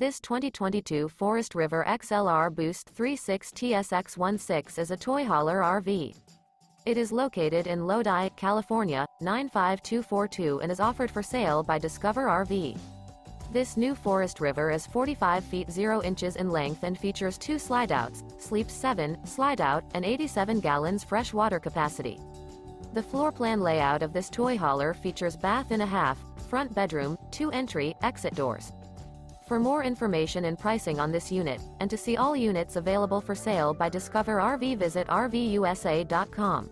This 2022 Forest River XLR Boost 36 TSX16 is a toy hauler RV. It is located in Lodi, California, 95242 and is offered for sale by Discover RV. This new Forest River is 45 feet 0 inches in length and features two slide-outs, sleeps 7, slide-out, and 87 gallons fresh water capacity. The floor plan layout of this toy hauler features bath and a half, front bedroom, two entry, exit doors. For more information and pricing on this unit, and to see all units available for sale by Discover RV visit RVUSA.com.